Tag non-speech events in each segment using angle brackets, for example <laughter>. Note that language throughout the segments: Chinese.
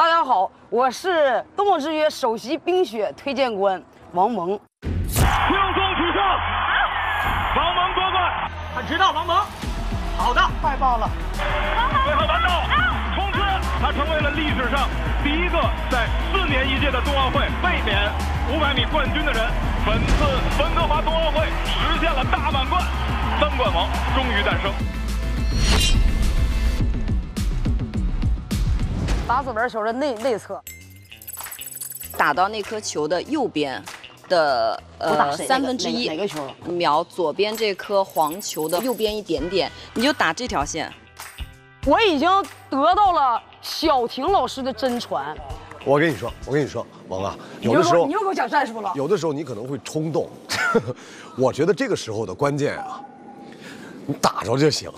大家好，我是《动物之约》首席冰雪推荐官王蒙。轻松取胜，王蒙夺冠。他知道王蒙，好的，太棒了！最后完到，冲刺！他成为了历史上第一个在四年一届的冬奥会卫冕500米冠军的人。本次温哥华冬奥会实现了大满贯，三冠王终于诞生。打左边球的内内侧，打到那颗球的右边的呃三分之一哪个球？瞄左边这颗黄球的右边一点点，你就打这条线。我已经得到了小婷老师的真传。我跟你说，我跟你说，萌啊，有的时候你又给我讲战术了。有的时候你可能会冲动，<laughs> 我觉得这个时候的关键啊，你打着就行。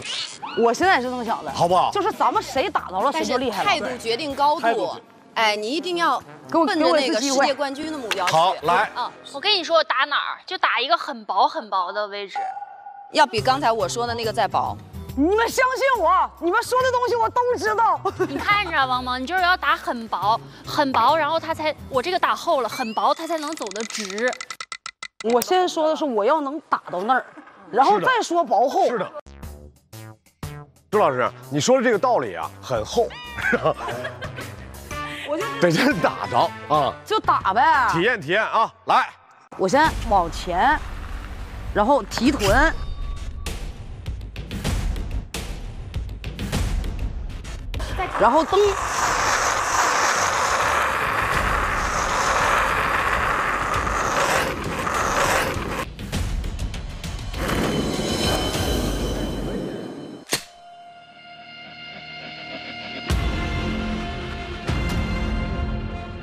我现在也是这么想的，好不好？就是咱们谁打到了，谁就厉害了。态度决定高度，哎，你一定要奔着那个世界冠军的目标去。好，来，嗯，我跟你说，打哪儿就打一个很薄很薄的位置，要比刚才我说的那个再薄。你们相信我，你们说的东西我都知道。你看着王蒙，你就是要打很薄，很薄，然后他才我这个打厚了，很薄，他才能走得直。我现在说的是我要能打到那儿，然后再说薄厚。是的。朱老师，你说的这个道理啊，很厚，<laughs> 我就得先打着啊，<laughs> 就打呗，体验体验啊，来，我先往前，然后提臀，然后蹬。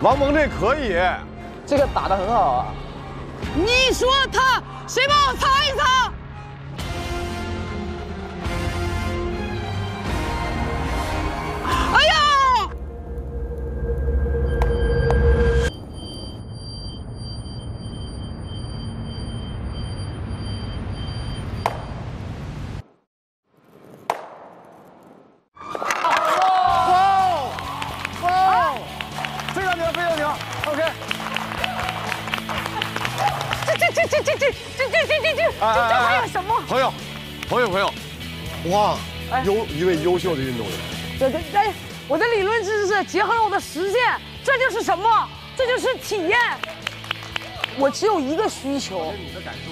王蒙这可以，这个打得很好啊。你说他，谁帮我擦一擦？朋友朋友，哇，优一位优秀的运动员，这这这，我的理论知识结合了我的实践，这就是什么？这就是体验。我只有一个需求，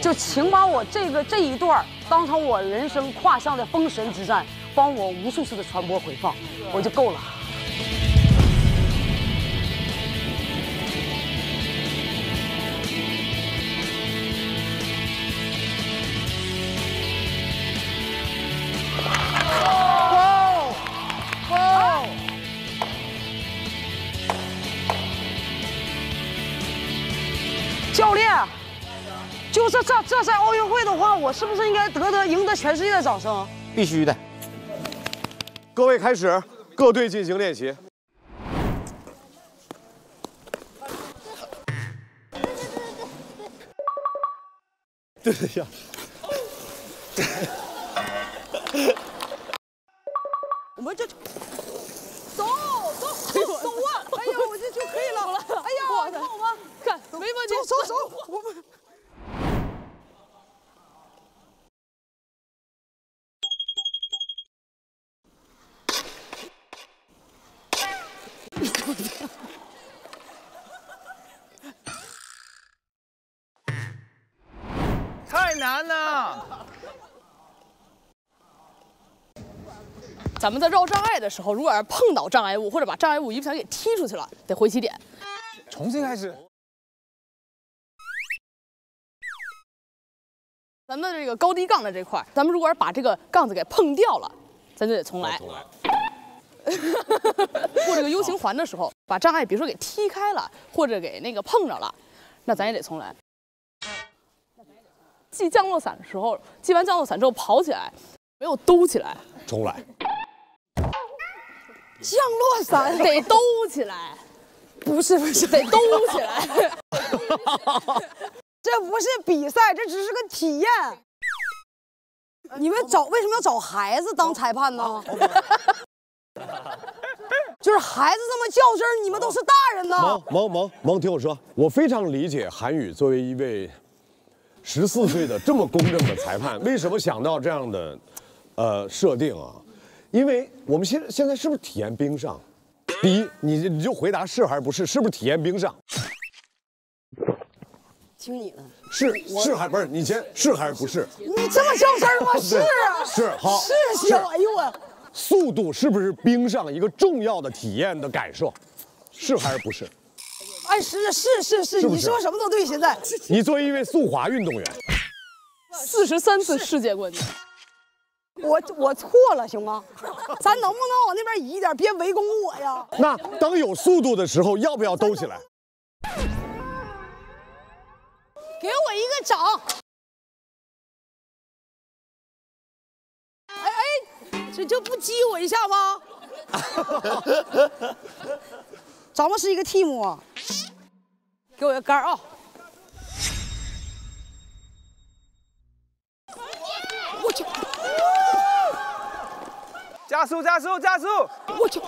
就请把我这个这一段当成我人生跨项的封神之战，帮我无数次的传播回放，我就够了。我是不是应该得得赢得全世界的掌声？必须的。各位开始，各队进行练习。对对对对对，对呀。咱们在绕障碍的时候，如果要是碰到障碍物，或者把障碍物一不小心给踢出去了，得回起点。重新开始。咱们的这个高低杠的这块儿，咱们如果是把这个杠子给碰掉了，咱就得重来。过这个 U 型环的时候，把障碍比如说给踢开了，或者给那个碰着了，那咱也得重来。系降落伞的时候，系完降落伞之后跑起来，没有兜起来，重来。降落伞得兜起来，不是不是得兜起来。<laughs> 这不是比赛，这只是个体验。你们找为什么要找孩子当裁判呢？<laughs> 就是是孩子这么较真儿，你们都是大人呢。萌萌萌萌，听我说，我非常理解韩宇作为一位十四岁的这么公正的裁判，为什么想到这样的呃设定啊？因为我们现现在是不是体验冰上？第一，你你就回答是还是不是？是不是体验冰上？听你的，是是还不是？你先是还是不是？你这么较真儿吗？<laughs> 是啊，是好是行。哎呦我，速度是不是冰上一个重要的体验的感受？是还是不是？哎是是是是，是是你说什么都对。现在你作为一位速滑运动员，四十三次世界冠军，我我错了行吗？<laughs> 咱能不能往那边移一点，别围攻我呀？那当有速度的时候，要不要兜起来？给我一个掌！哎哎，这就不激我一下吗？<laughs> 咱们是一个 team 啊！给我个杆儿啊！加速加速加速！我去！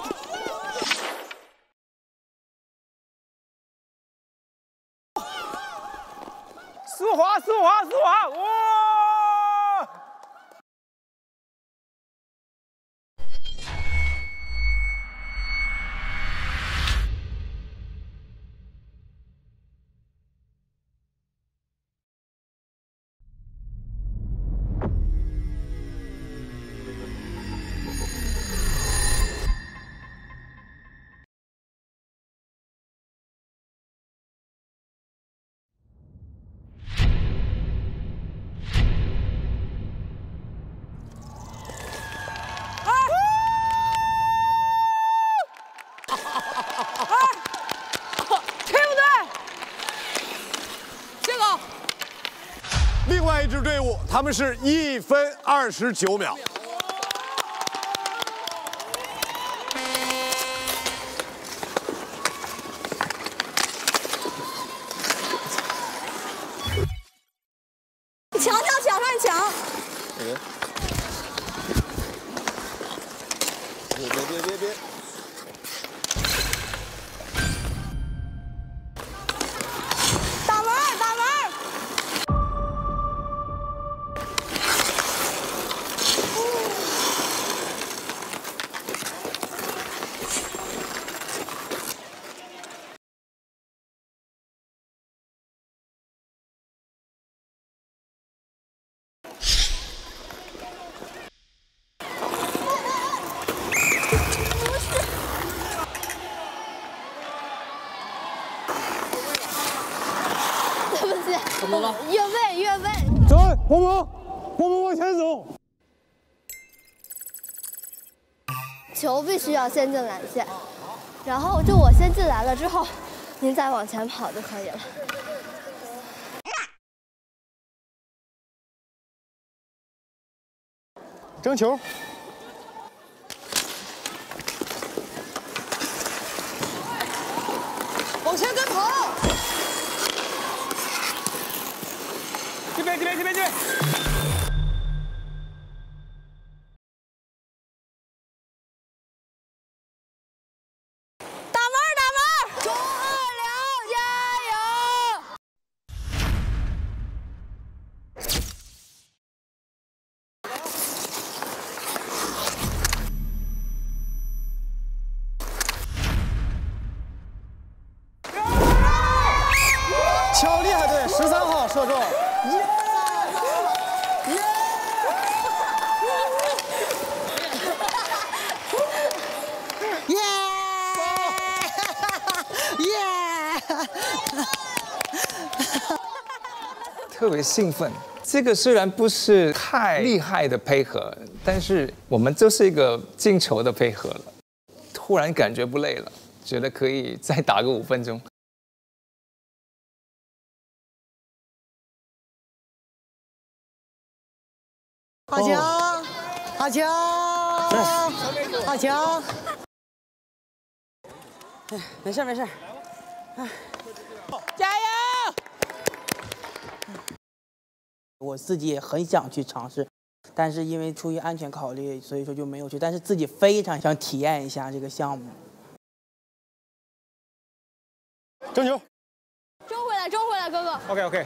他们是一分二十九秒。先进篮线，然后就我先进来了之后，您再往前跑就可以了。争球。往前跟跑！这边这边这边这边。打门儿打门儿！钟二良加油！超厉害队，十三号射中。耶！耶！兴奋。这个虽然不是太厉害的配合，但是我们就是一个进球的配合了。突然感觉不累了，觉得可以再打个五分钟。好球！好球！好球。哎，没事没事。哎，加油！我自己也很想去尝试，但是因为出于安全考虑，所以说就没有去。但是自己非常想体验一下这个项目。周牛，周回来，周回来，哥哥，ok ok。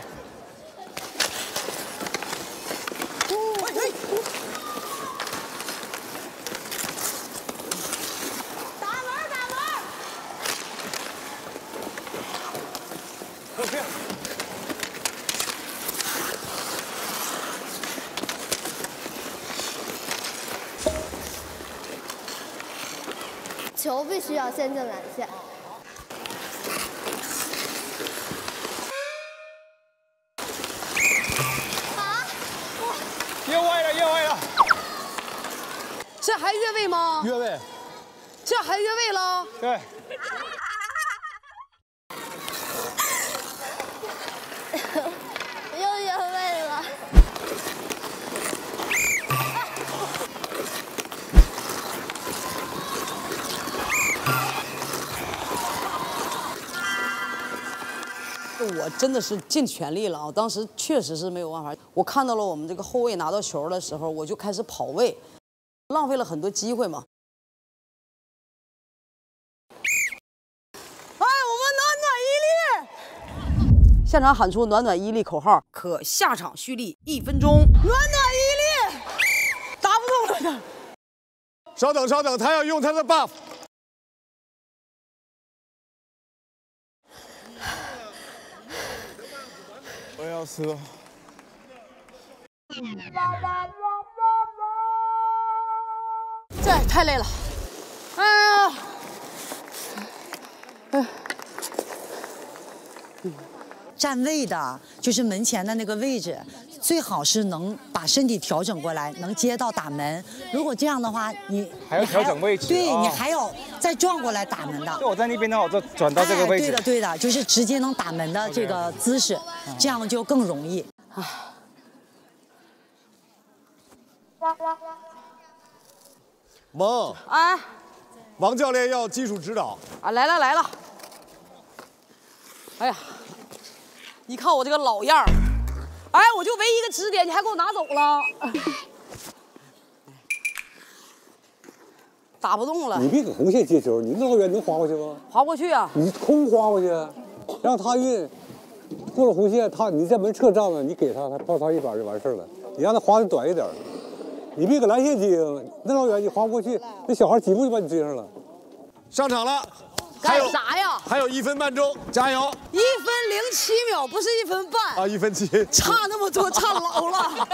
必须要先进篮线。越位了，越位了。这还越位吗？越位。这还越位了？对。我真的是尽全力了啊！当时确实是没有办法。我看到了我们这个后卫拿到球的时候，我就开始跑位，浪费了很多机会嘛。哎，我们暖暖伊利！现场喊出“暖暖伊利”口号，可下场蓄力一分钟。暖暖伊利，打不动了的。稍等，稍等，他要用他的 buff。要死了。这太累了，哎！站位的，就是门前的那个位置，最好是能把身体调整过来，能接到打门。如果这样的话，你还要调整位置对哦你还要再转过来打门的。就我在那边的话，我就转到这个位置。哎对的，对的，就是直接能打门的这个姿势，这样就更容易啊。萌，哎，王教练要技术指导。啊，来了来了！哎呀，你看我这个老样儿，哎，我就唯一一个支点，你还给我拿走了，打不动了，你别搁红线接球，你那么远能滑过去吗？滑过去啊！你空滑过去，让他运，过了红线，他你在门侧站着，你给他，他抱他一把就完事儿了。你让他滑的短一点，你别搁蓝线接，那老远你滑不过去，那小孩几步就把你追上了。上场了，干啥呀？还有一分半钟，加油！一分零七秒，不是一分半啊，一分七，差那么多，差老了。<laughs>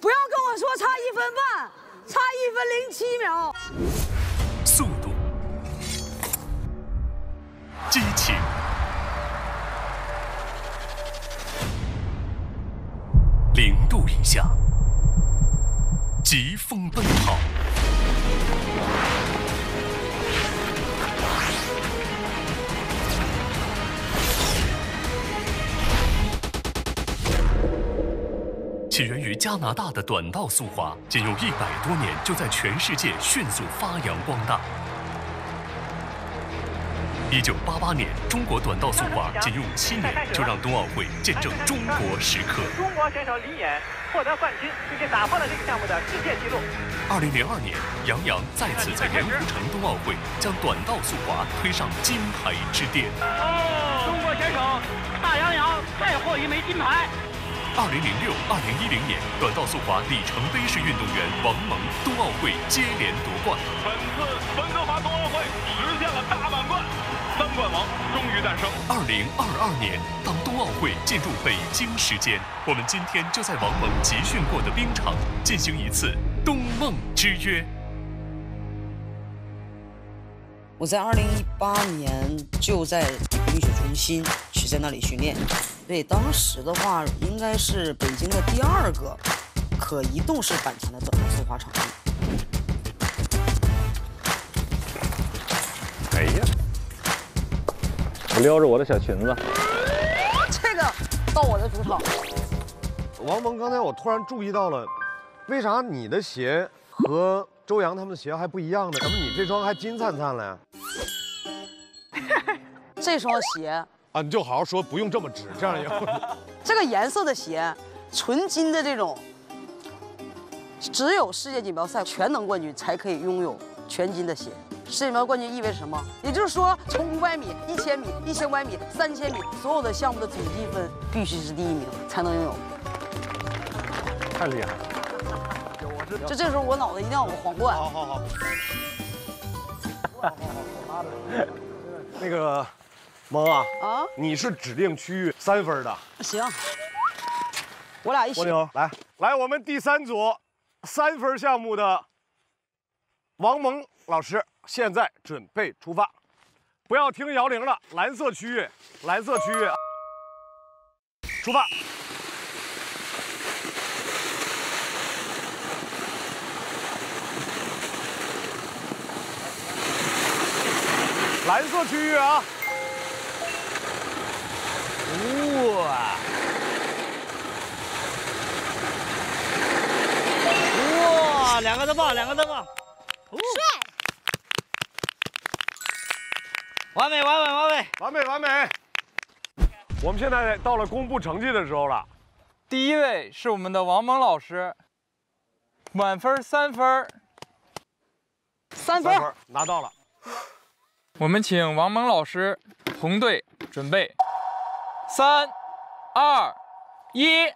不要跟我说差一分半，差一分零七秒。速度、激情、零度以下，疾风奔跑。起源于加拿大的短道速滑，仅用一百多年就在全世界迅速发扬光大。一九八八年，中国短道速滑仅用七年就让冬奥会见证中国时刻。中国选手李岩获得冠军，并且打破了这个项目的世界纪录。二零零二年，杨洋再次在盐湖城冬奥会将短道速滑推上金牌之巅。哦，中国选手大杨洋再获一枚金牌。二零零六、二零一零年，短道速滑里程碑式运动员王蒙冬奥会接连夺冠。本次温哥华冬奥会实现了大满贯，三冠王终于诞生。二零二二年，当冬奥会进入北京时间，我们今天就在王蒙集训过的冰场进行一次冬梦之约。我在二零一八年就在冰雪中心去在那里训练，对，当时的话应该是北京的第二个可移动式板墙的短道速滑场地。哎呀，我撩着我的小裙子，这个到我的主场，王蒙，刚才我突然注意到了，为啥你的鞋和周洋他们的鞋还不一样呢？怎么你这双还金灿灿了呀？<laughs> 这双鞋啊，你就好好说，不用这么直，这样以后。这个颜色的鞋，纯金的这种，只有世界锦标赛全能冠军才可以拥有全金的鞋。世界苗冠军意味着什么？也就是说，从五百米、一千米、一千五百米、三千米，所有的项目的总积分必须是第一名才能拥有。太厉害了！就这时候，我脑袋一定要有个皇冠。好好好。那个，萌啊啊，你是指定区域三分的。行，我俩一起。蜗牛，来来，我们第三组三分项目的王蒙老师，现在准备出发，不要听摇铃了。蓝色区域，蓝色区域，出发。蓝色区域啊！哇！哇！两个灯泡，两个灯泡，帅！完美，完美，完美，完美，完美！我们现在到了公布成绩的时候了。第一位是我们的王蒙老师，满分三分，三分拿到了。我们请王蒙老师，红队准备，三、二、一，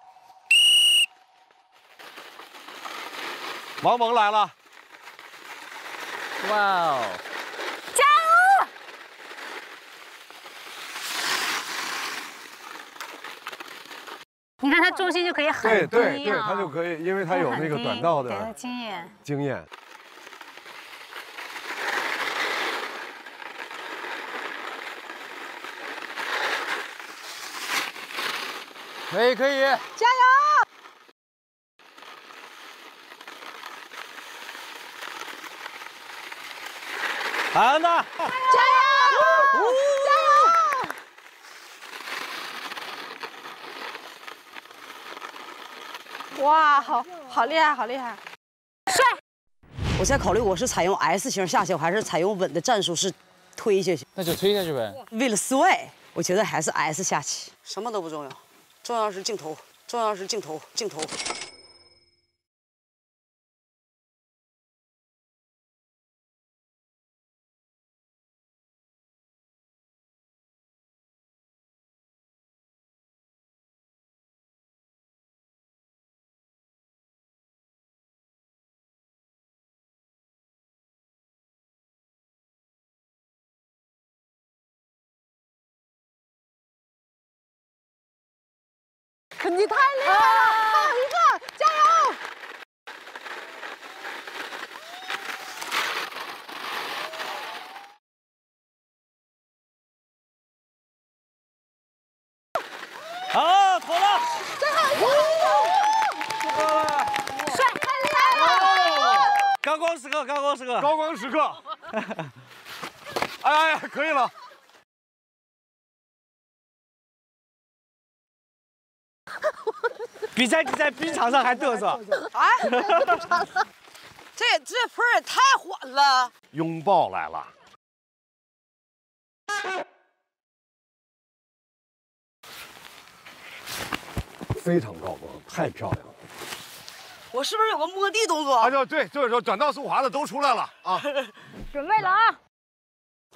王蒙来了！哇哦！加油！你看他重心就可以很对低啊，对对，他就可以，因为他有那个短道的经验。经验。可以可以，加油！好的，加油！加油！哇，好好厉害，好厉害！帅！我在考虑我是采用 S 型下球，还是采用稳的战术是推下去？那就推下去呗。为了 sway，我觉得还是 S 下棋，什么都不重要，重要是镜头，重要是镜头，镜头。你太厉害了，还有一个，加油！好，妥了，最后一个，帅，太厉害了！高光时刻，高光时刻，高光时刻！<laughs> 哎呀，可以了。比赛你在冰场上还嘚瑟 <laughs> 啊！这这分也太缓了。拥抱来了。非常高光，太漂亮了。我是不是有个摸地动作？啊，就对，就是说短道速滑的都出来了啊！<laughs> 准备了啊！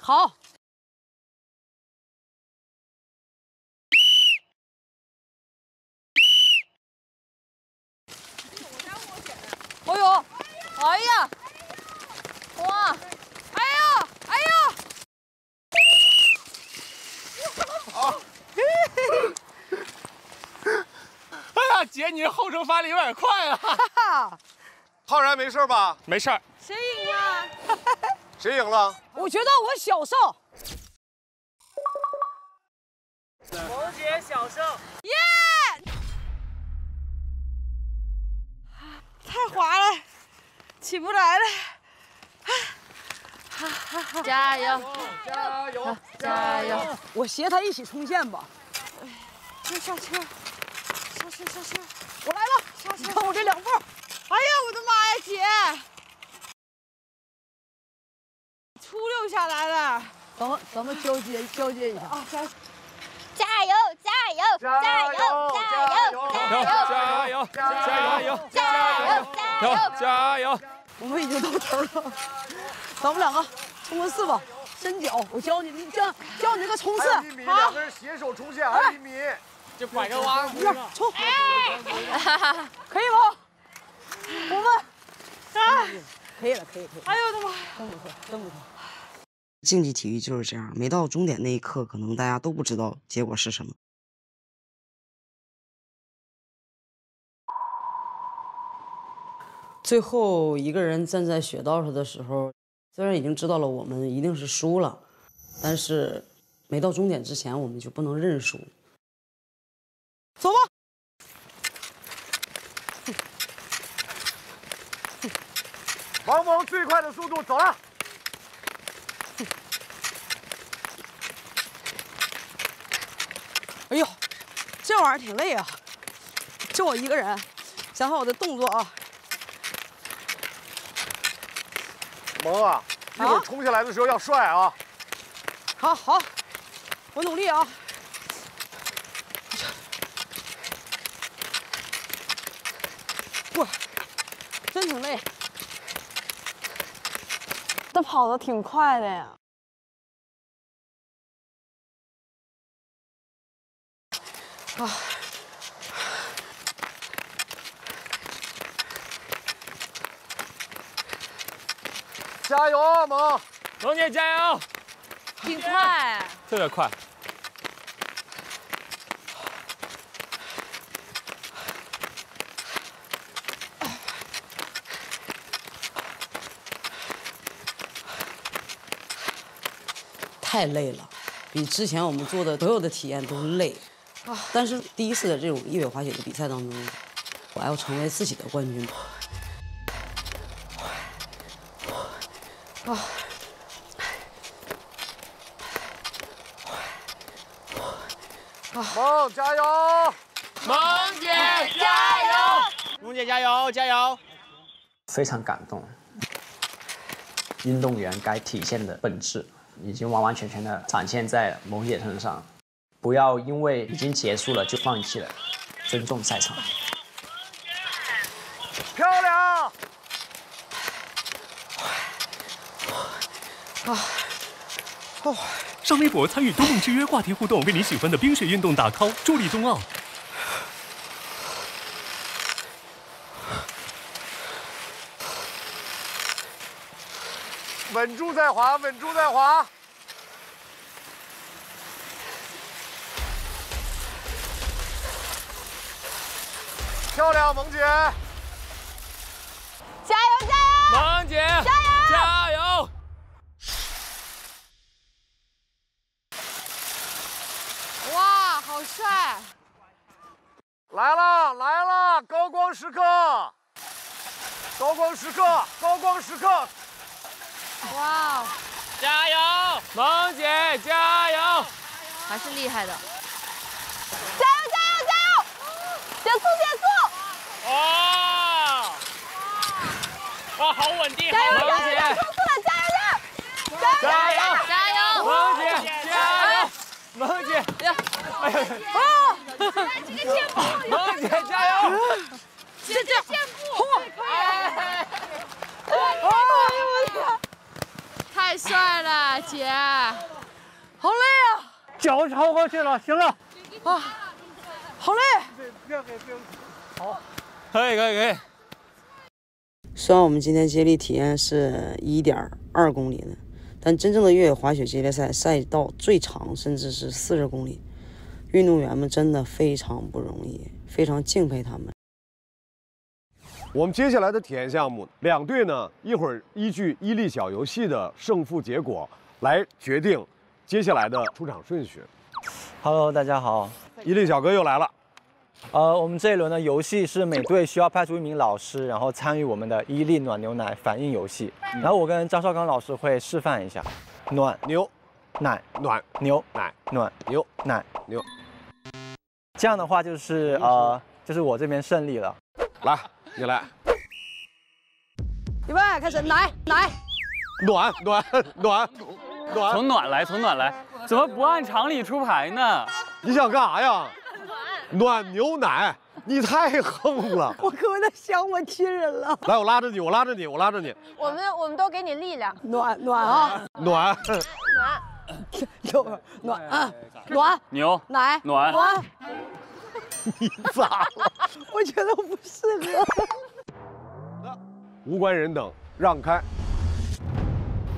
好。哎呦，哎呀，哇，哎呀，哎呀，好。<laughs> 哎呀，姐，你后程发力有点快啊！<laughs> 浩然没事吧？没事。谁赢了？<laughs> 谁赢了？我觉得我小胜。萌姐小胜。耶！太滑了，起不来了。<laughs> 加油！加油！加油！我携他一起冲线吧。先下车，下车下车，我来了。下车，看我这两步。哎呀，我的妈呀，姐！出溜下来了，咱们咱们交接交接一下啊！加加油！加油！加油！加油！加油！加油！加油！加油！加油！加油！我们已经到头了，咱们两个冲个刺吧，伸脚，我教你，你教教你这个冲刺，好两个人携手冲线，还有一米，就拐个弯，一冲，<laughs> 可以不？我们，哎，可以了，可以，可以。哎呦我的妈呀，真不错，真不错。竞技体育就是这样，没到终点那一刻，可能大家都不知道结果是什么。最后一个人站在雪道上的时候，虽然已经知道了我们一定是输了，但是没到终点之前，我们就不能认输。走吧。<laughs> 王蒙最快的速度走了。哎呦，这玩意儿挺累啊！就我一个人，想好我的动作啊。萌啊，一会儿冲下来的时候要帅啊！好好，我努力啊！哇，真挺累。他跑的挺快的呀。加油啊，萌！萌姐加油！挺快，特别快。太累了，比之前我们做的所有的体验都累。但是第一次的这种越野滑雪的比赛当中，我要成为自己的冠军。萌加油！萌姐加油！萌姐加油加油！非常感动，运动员该体现的本质已经完完全全的展现在萌姐身上。不要因为已经结束了就放弃了，尊重赛场。漂亮！啊！哦！上微博参与“冬梦之约”话题互动，为你喜欢的冰雪运动打 call，助力冬奥。稳住再滑，稳住再滑。漂亮，萌姐！加油加油！萌姐加油加油！哇，好帅！来了来了，高光时刻！高光时刻，高光时刻！哇，加油，萌姐加油！还是厉害的。加油加油加油！减速减速！哇！哇，好稳定！加油萌姐加油要冲刺了，加油加油！加油加油！萌姐加油！萌姐，哎呀！啊！这个箭步，萌姐加油！这这箭步，哎呦我天！太帅了，姐！好累啊！脚超过去了，行了。啊，好累！好，可以可以可以。虽然我们今天接力体验是一点二公里的，但真正的越野滑雪接力赛赛道最长甚至是四十公里，运动员们真的非常不容易，非常敬佩他们。我们接下来的体验项目，两队呢一会儿依据伊利小游戏的胜负结果来决定接下来的出场顺序。Hello，大家好。伊利小哥又来了。呃，我们这一轮的游戏是每队需要派出一名老师，然后参与我们的伊利暖牛奶反应游戏。然后我跟张绍刚老师会示范一下，暖牛奶暖牛奶暖牛奶牛。这样的话就是呃，就是我这边胜利了。来，你来。预备，开始，来来，暖暖暖暖，从暖来，从暖来，怎么不按常理出牌呢？你想干啥呀？暖牛奶，你太横了。<laughs> 我可有点想我亲人了。来，我拉着你，我拉着你，我拉着你，我们我们都给你力量，暖暖啊，暖。暖。<laughs> 有暖啊，暖牛奶暖暖。你咋了？<laughs> 我觉得我不适合。<laughs> 无关人等，让开。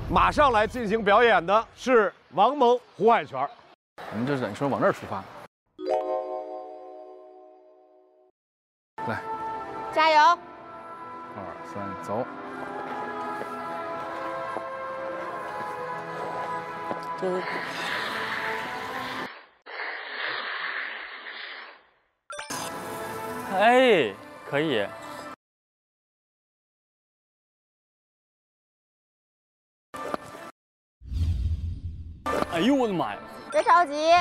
马上来进行表演的是王蒙胡海泉。我们就等于说往那儿出发。来，加油！二三，走。哎，可以。哎呦我的妈呀！别着急，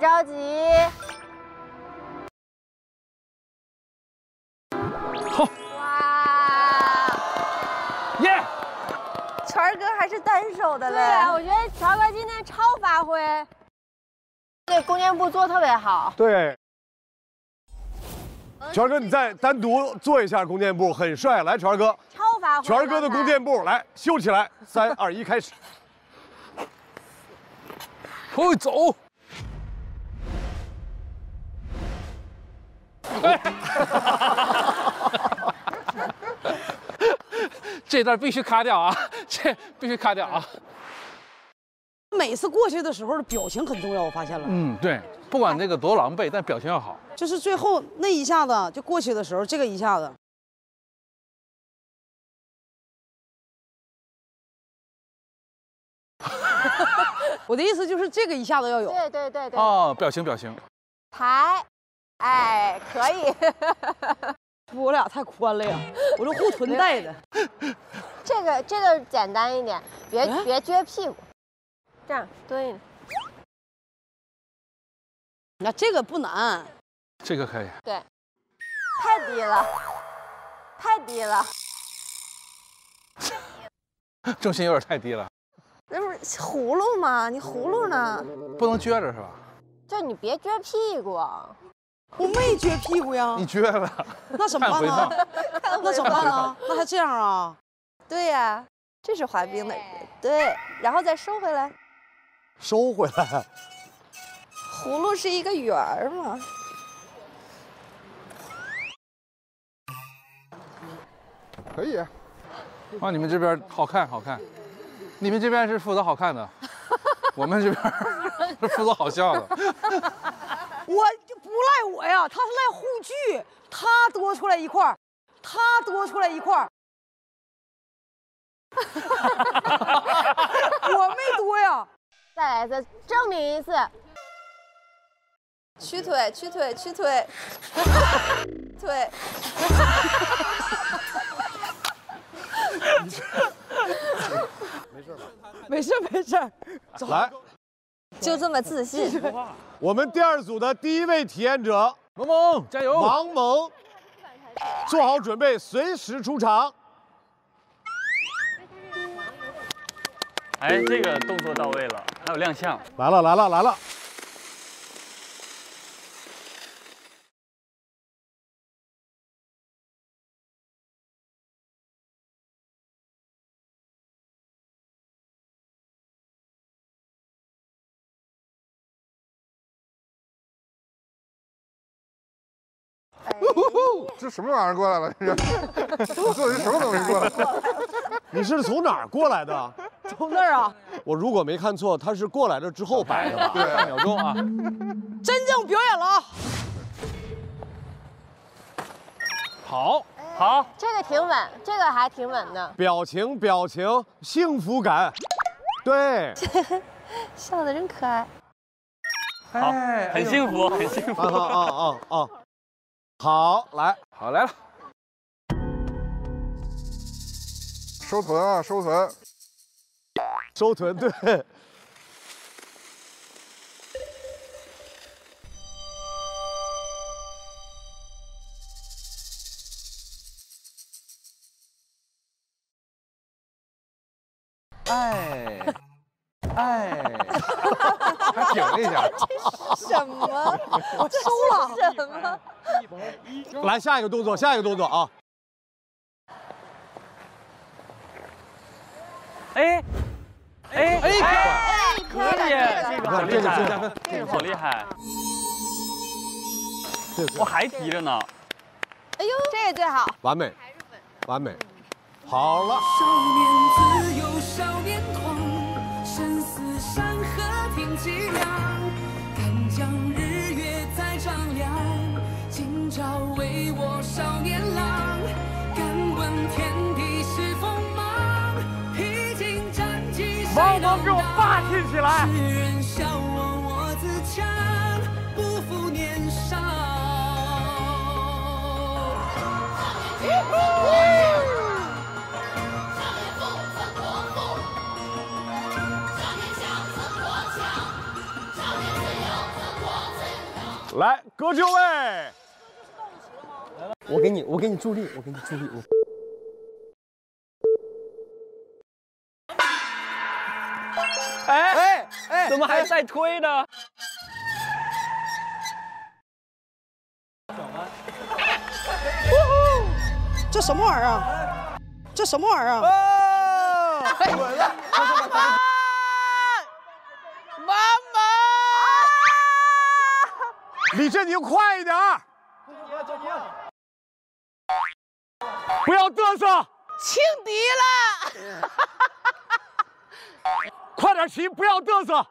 着急。好，哇！耶！全儿哥还是单手的嘞。对啊，我觉得全儿哥今天超发挥，这弓箭步做特别好。对，权哥，你再单独做一下弓箭步，很帅。来，权哥，超发挥。权哥的弓箭步，来秀起来。三二一，开始。<laughs> 会走。<laughs> 这段必须卡掉啊！这必须卡掉啊！<laughs> 每次过去的时候的表情很重要，我发现了。嗯，对，不管那个多狼狈，但表情要好。就是最后那一下子就过去的时候，这个一下子。<laughs> 我的意思就是这个一下子要有。对对对对。哦，表情表情。抬，哎，可以。不 <laughs> 我俩太宽了呀，我这护臀带的。<laughs> 这个这个简单一点，别别撅屁股，这样蹲。那这个不难，这个可以。对，太低了，太低了。<laughs> 重心有点太低了。那不是葫芦吗？你葫芦呢？不能撅着是吧？就你别撅屁股。我没撅屁股呀。<laughs> 你撅了。那怎么办呢？那怎么办呢？那还这样啊？对呀，这是滑冰的，对，然后再收回来。收回来。葫芦是一个圆儿嘛。可以。啊，你们这边好看，好看。<laughs> 你们这边是负责好看的，我们这边是负责好笑的。<laughs> 我就不赖我呀，他是赖护具，他多出来一块儿他多出来一块儿 <laughs> 我没多呀。再来一次，证明一次。屈腿，屈腿，屈腿，<laughs> 腿。<laughs> 没事吧？没事没事。来，就这么自信。<laughs> 我们第二组的第一位体验者，萌萌加油！王萌，做好准备，随时出场。哎，这个动作到位了，还有亮相。来了来了来了。这什么玩意儿过来了？这是，<laughs> 我做的是什么东西过来？<laughs> 你是从哪儿过来的？从那儿啊。<laughs> 我如果没看错，他是过来了之后摆的吧？对，两秒钟啊。真正表演了啊！好，好，这个挺稳，这个还挺稳的。表情，表情，幸福感，对，笑的真可爱。好，很幸福，很幸福。啊啊啊啊！好来，好来了，收臀啊，收臀，收臀，对。哎，哎，还顶了一下，这是什么？<laughs> 这是什么？<laughs> 来下一个动作，下一个动作啊！哎，哎哎，可以，这个好厉害，这个好厉害。我还提着呢。哎呦，这个最好。完美，完美，好了。少年自由少年狂，生死山河听凄凉。敢将日月再丈量，朝为我少年郎。敢问天地是锋芒，披荆斩棘谁能蒙给我霸气起来世人笑我我自强，不负年少。来，各就位。我给你，我给你助力，我给你助力。我哎哎哎怎么还在推呢？这什么玩意儿啊？这什么玩意儿啊？稳了。妈妈！李振宁，快一点不要嘚瑟，轻敌了！<laughs> 快点骑，不要嘚瑟。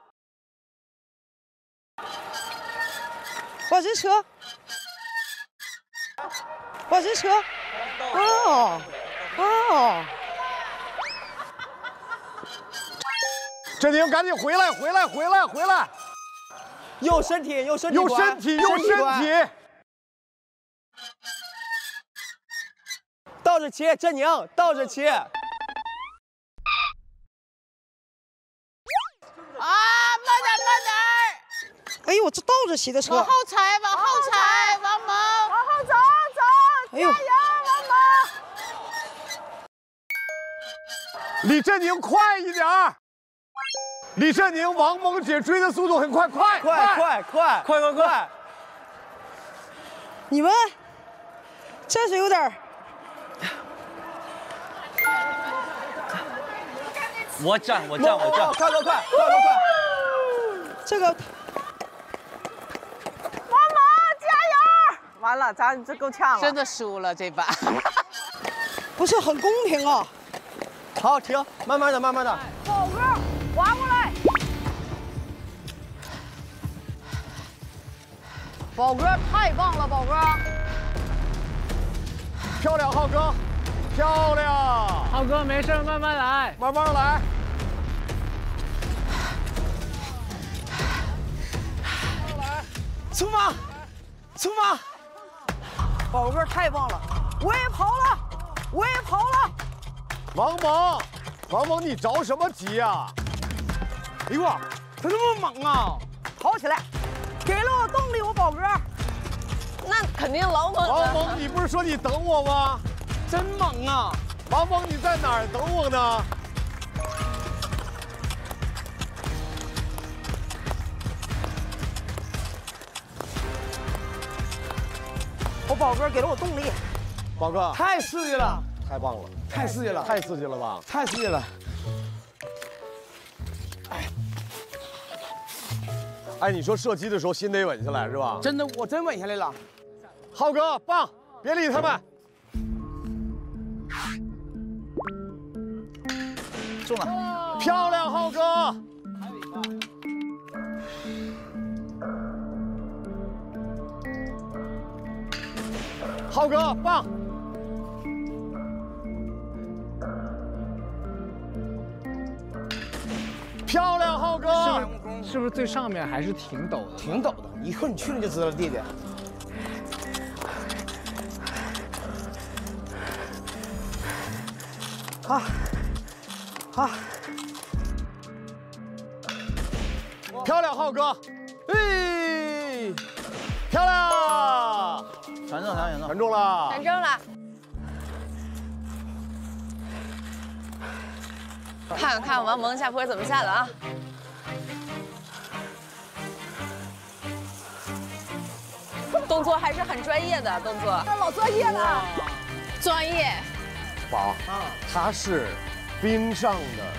往这车，往这车。哦哦，振宁，赶紧回来，回来，回来，回来！用身体，用身体，用身体，用身体。倒着骑，振宁，倒着骑。啊，慢点，慢点！哎呦，我这倒着骑的车。往后踩，往后踩，王蒙，往后走走，加油，王蒙！李振宁，快一点儿！李振宁，王蒙姐追的速度很快，快快快快快快快！你们这是有点我站，我站，我站！快快快快快快！这个王蒙，加油！完了，咱这够呛了。真的输了这把，不是很公平啊！好，停，慢慢的，慢慢的。宝哥，滑过来。宝哥太棒了，宝哥！漂亮，浩哥，漂亮！浩哥没事，慢慢来，慢慢来。出发，出发！宝哥太棒了，我也跑了，我也跑了。王蒙，王蒙，你着什么急呀、哎呦，他那么猛啊！跑起来，给了我动力，我宝哥。那肯定老猛了王蒙，你不是说你等我吗？真猛啊！王峰，你在哪儿等我呢？我宝哥给了我动力，宝哥，太刺激了，太棒了，太刺激了，太刺激了吧！太刺激了！哎，你说射击的时候心得稳下来是吧？真的，我真稳下来了。浩哥，棒！别理他们。中了，漂亮，浩哥！浩哥，棒！漂亮，浩哥！是不是是不是最上面还是挺陡的？挺陡的，一会儿你去了就知道了，弟弟。啊啊！漂亮，浩哥！哎，漂亮！传中，全中，全中了！传中了！看看看王蒙下坡怎么下的啊？动作还是很专业的动作，那老专业了，专业。宝，他是冰上的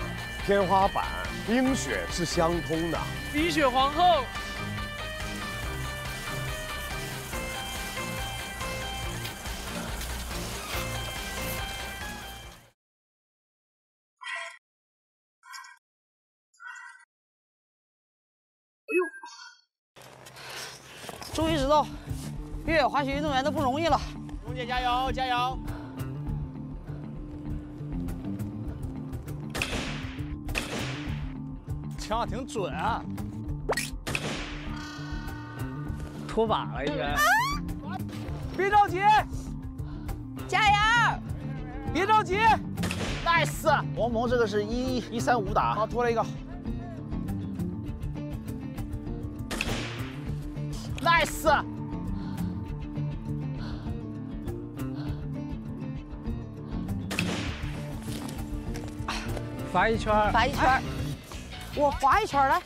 天花板，冰雪是相通的。冰雪皇后。终于知道越野滑雪运动员的不容易了。蓉姐加油，加油！枪挺准啊，脱靶了应该。别着急，加油！别着急，nice！王蒙这个是一一三五打，好脱了一个。nice。罚一圈，罚一圈，我划一圈来，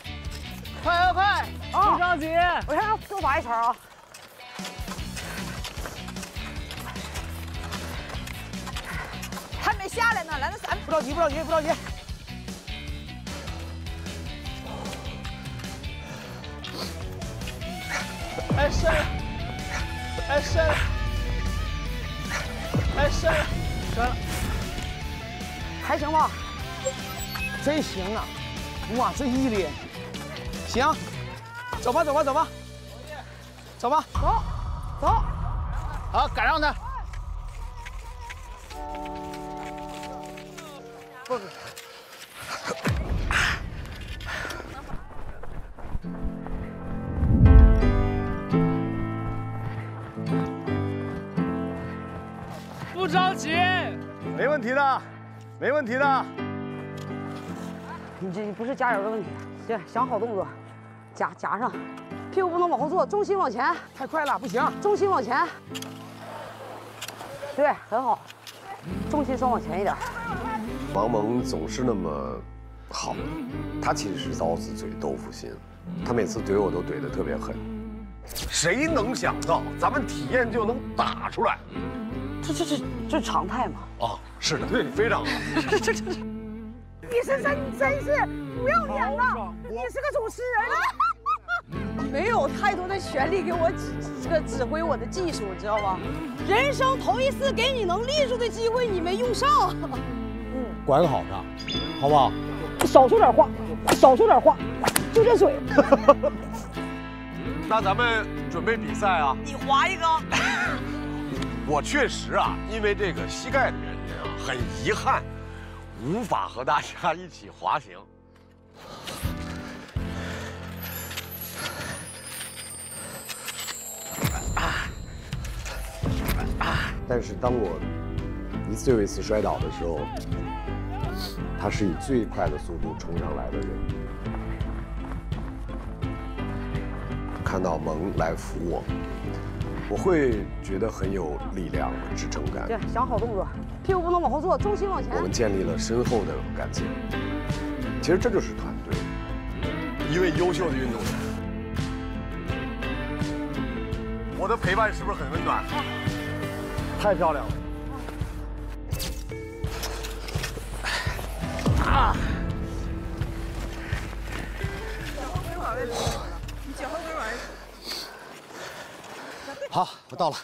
快快快！别着急，我先给我划一圈啊。还没下来呢，来那咱不着急，不着急，不着急。哎深了，哎深了，哎深了，深了，还行吧？真行啊！哇，这毅力，行，走吧，走吧，走吧，走吧，走，走，好，赶上他。不。不着急，没问题的，没问题的。你这不是加油的问题，行，想好动作，夹夹上，屁股不能往后坐，重心往前。太快了，不行，重心往前。对，很好，重心稍往前一点。王蒙总是那么好，他其实是刀子嘴豆腐心，他每次怼我都怼得特别狠。谁能想到咱们体验就能打出来？这这这这常态嘛。哦，是的，对，非常好。这这这，<laughs> 你是真真是不要脸了！你是个主持人，没有太多的权利给我指这个指挥我的技术，知道吧？人生头一次给你能立住的机会，你没用上。嗯，管好他，好不好？少说点话，少说点话，就这嘴。<laughs> 那咱们准备比赛啊！你划一个。<laughs> 我确实啊，因为这个膝盖的原因啊，很遗憾，无法和大家一起滑行。但是当我一次又一次摔倒的时候，他是以最快的速度冲上来的人。看到萌来扶我，我会觉得很有力量和支撑感。对，想好动作，屁股不能往后坐，重心往前。我们建立了深厚的感情。其实这就是团队，一位优秀的运动员。我的陪伴是不是很温暖？太漂亮了！啊！好，我到了。